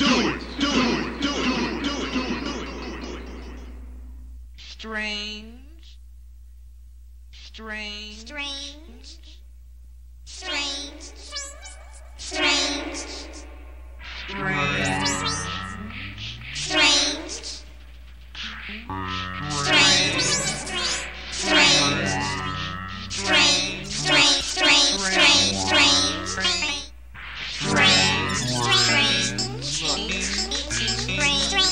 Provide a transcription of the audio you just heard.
Do it! Do it! Do it! Do it! Do it! Do it! Do it! Strange. Strange. Strange. Strange. Strange. Strange.